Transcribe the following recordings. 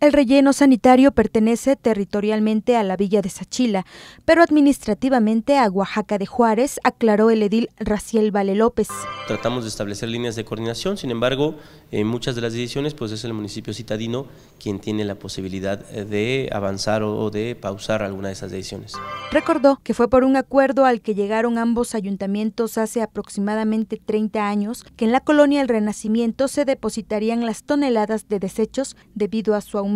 El relleno sanitario pertenece territorialmente a la villa de Sachila, pero administrativamente a Oaxaca de Juárez, aclaró el edil Raciel Vale López. Tratamos de establecer líneas de coordinación, sin embargo, en muchas de las decisiones pues es el municipio citadino quien tiene la posibilidad eh, de avanzar o de pausar alguna de esas decisiones. Recordó que fue por un acuerdo al que llegaron ambos ayuntamientos hace aproximadamente 30 años que en la colonia El Renacimiento se depositarían las toneladas de desechos debido a su aumento.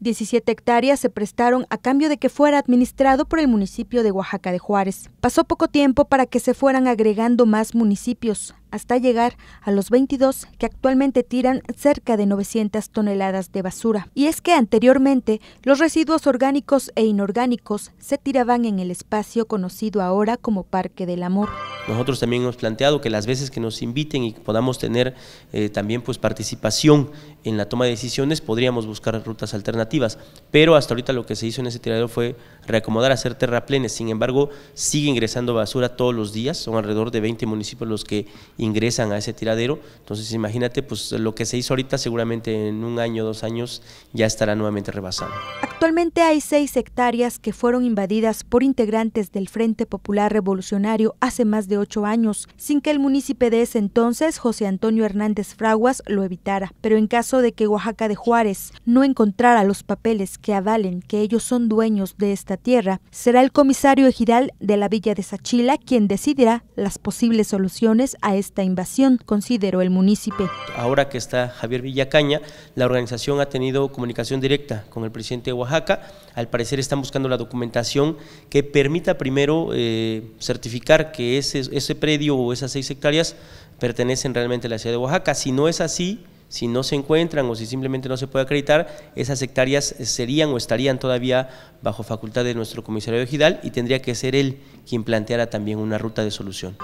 17 hectáreas se prestaron a cambio de que fuera administrado por el municipio de Oaxaca de Juárez. Pasó poco tiempo para que se fueran agregando más municipios hasta llegar a los 22 que actualmente tiran cerca de 900 toneladas de basura. Y es que anteriormente los residuos orgánicos e inorgánicos se tiraban en el espacio conocido ahora como Parque del Amor. Nosotros también hemos planteado que las veces que nos inviten y podamos tener eh, también pues participación en la toma de decisiones, podríamos buscar rutas alternativas. Pero hasta ahorita lo que se hizo en ese tiradero fue reacomodar, hacer terraplenes. Sin embargo, sigue ingresando basura todos los días. Son alrededor de 20 municipios los que ingresan a ese tiradero. Entonces, imagínate, pues lo que se hizo ahorita seguramente en un año, dos años, ya estará nuevamente rebasado. Actualmente hay seis hectáreas que fueron invadidas por integrantes del Frente Popular Revolucionario hace más de ocho años, sin que el municipio de ese entonces, José Antonio Hernández Fraguas, lo evitara. Pero en caso de que Oaxaca de Juárez no encontrara los papeles que avalen que ellos son dueños de esta tierra, será el comisario ejidal de la villa de Sachila quien decidirá las posibles soluciones a esta invasión, consideró el municipio. Ahora que está Javier Villacaña, la organización ha tenido comunicación directa con el presidente de Oaxaca al parecer están buscando la documentación que permita primero eh, certificar que ese, predio o esas seis hectáreas pertenecen realmente a la ciudad de Oaxaca. Si no es así, si no se encuentran o si simplemente no se puede acreditar, esas hectáreas serían o estarían todavía bajo facultad de nuestro comisario ejidal y tendría que ser él quien planteara también una ruta de solución.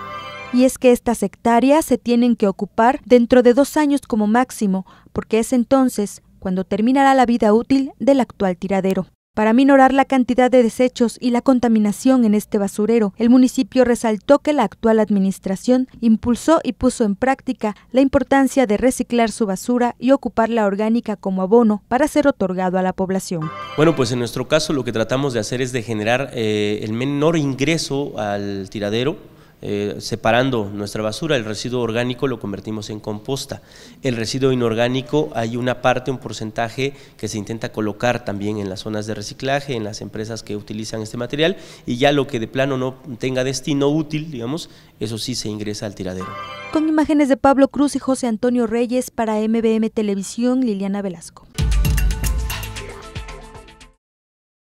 Y es que estas hectáreas se tienen que ocupar dentro de dos años como máximo, porque es entonces cuando terminará la vida útil del actual tiradero. Para minorar la cantidad de desechos y la contaminación en este basurero, el municipio resaltó que la actual administración impulsó y puso en práctica la importancia de reciclar su basura y ocupar la orgánica como abono para ser otorgado a la población. Bueno, pues en nuestro caso lo que tratamos de hacer es de generar eh, el menor ingreso al tiradero, eh, separando nuestra basura, el residuo orgánico lo convertimos en composta. El residuo inorgánico hay una parte, un porcentaje que se intenta colocar también en las zonas de reciclaje, en las empresas que utilizan este material y ya lo que de plano no tenga destino útil, digamos, eso sí se ingresa al tiradero. Con imágenes de Pablo Cruz y José Antonio Reyes para MBM Televisión, Liliana Velasco.